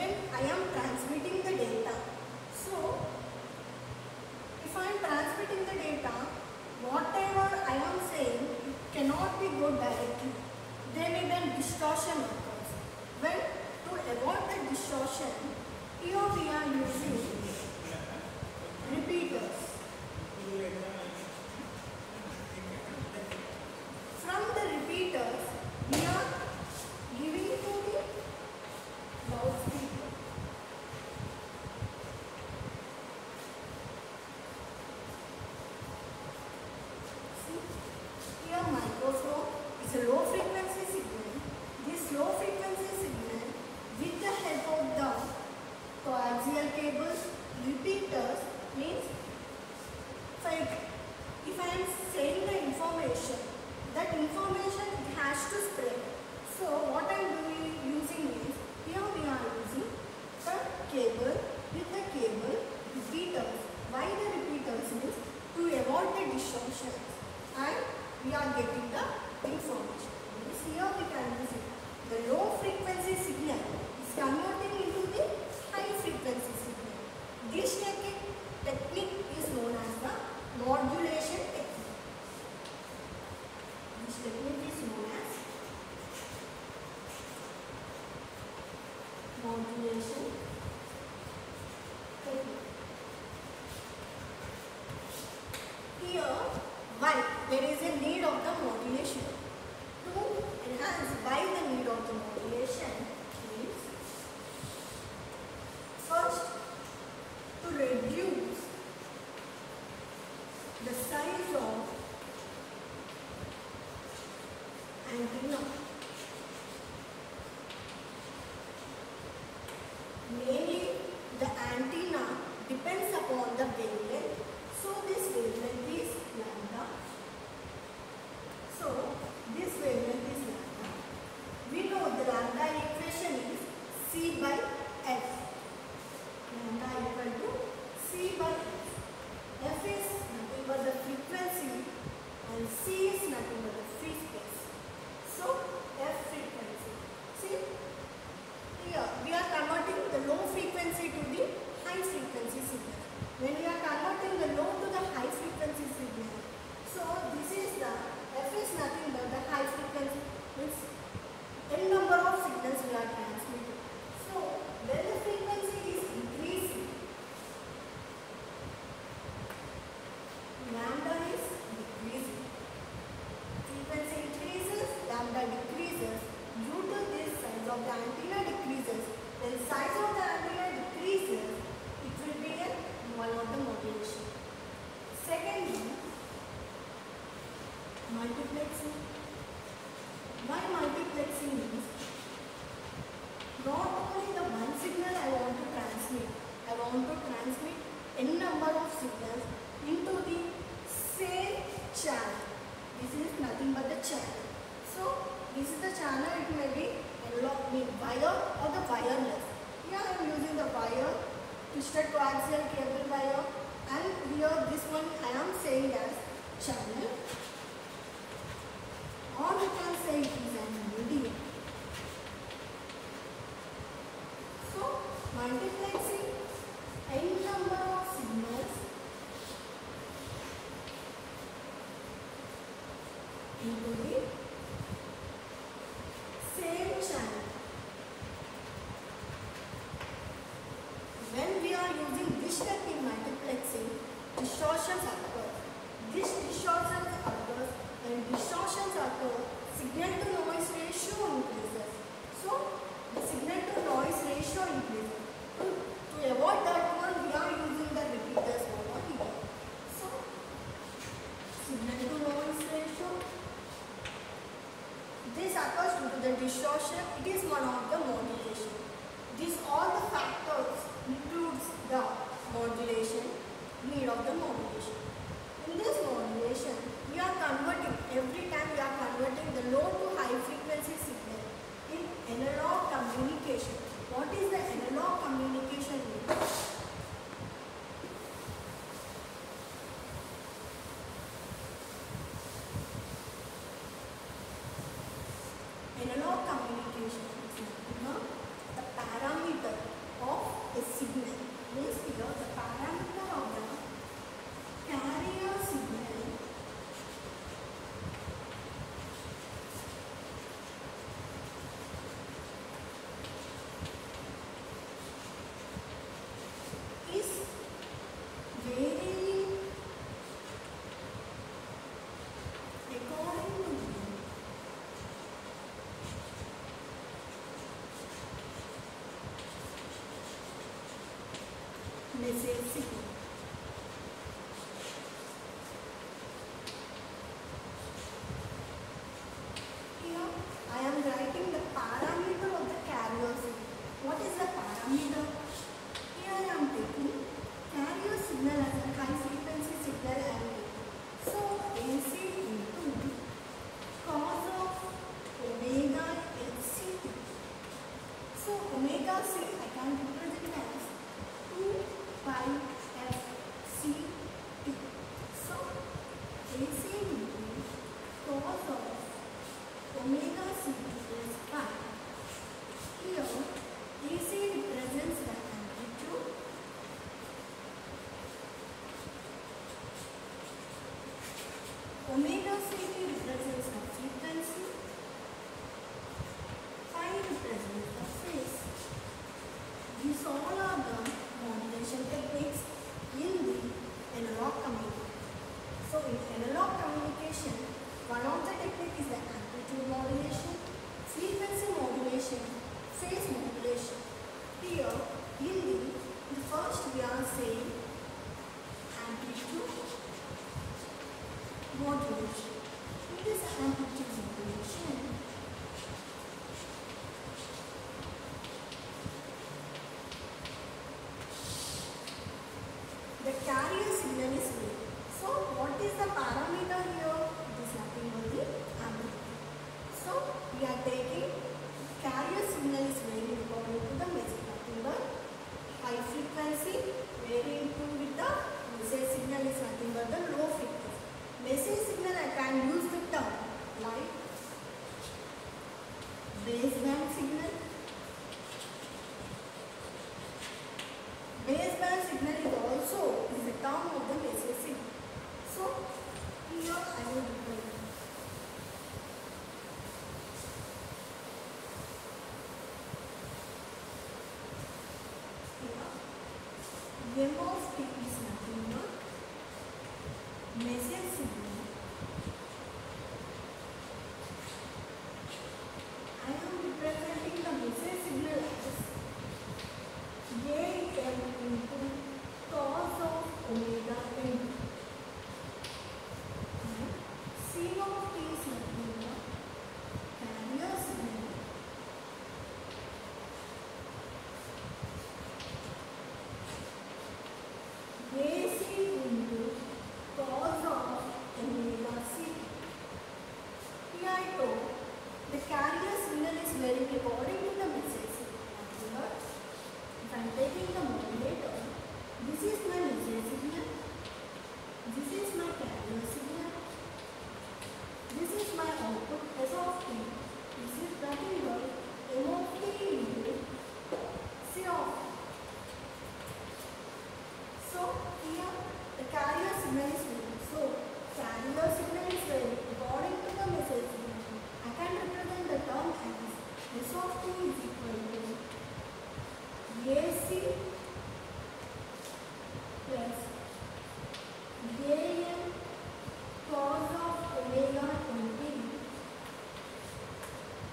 when I am transmitting the data. So, if I am transmitting the data, whatever I am saying cannot be good directly. Then even distortion occurs. When to avoid the distortion, here we are using modulation the low frequency to the high frequency signal. When we are converting the low to the high frequency signal, so this is the, f is nothing but the high frequency, means n number of signals we are twisted coaxial cable wire and here this one I am saying as channel or you can say it is an. distortions occur. These distortions occur and distortions occur, signal to noise ratio increases. So the signal to noise ratio increases. To, avoid that one, we are using the repeaters over. So signal to noise ratio. This occurs due to the distortion. It is one of Mrs. In analog communication, one of the technique is the amplitude modulation, frequency modulation, phase modulation. Here, in the first we are saying amplitude modulation.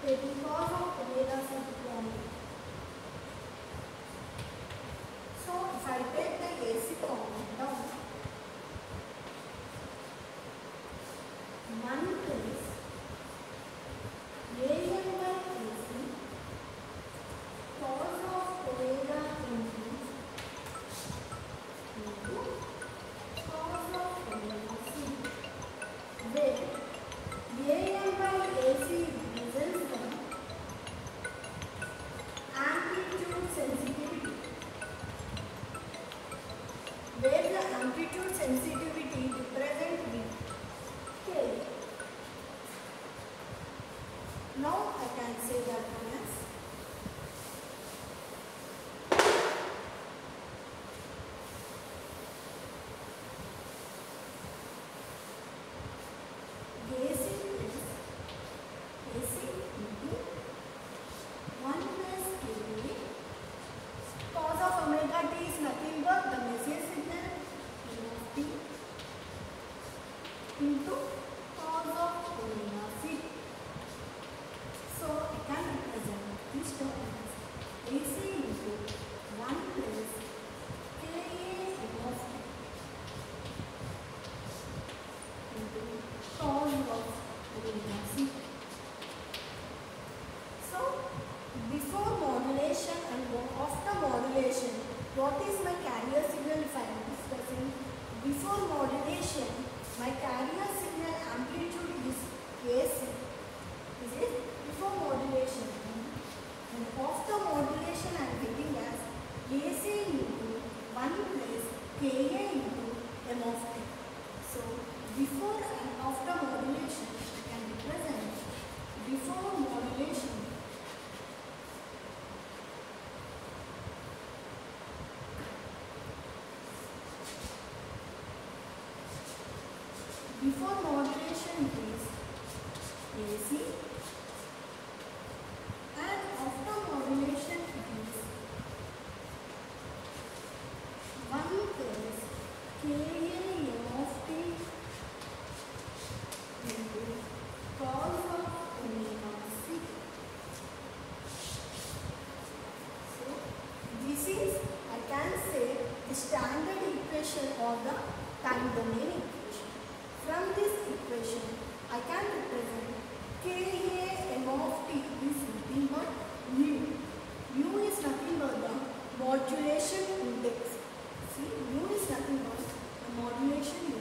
they because of Kubera's employment. So if I take the AC component down, 1 My daddy Before modulation is AC and after modulation is 1 plus KLM of t into cos of omega c. So this is I can say the standard equation of the time domain. From this equation, I can represent KAM of t is nothing but mu. mu is nothing but the modulation index. See, mu is nothing but the modulation index.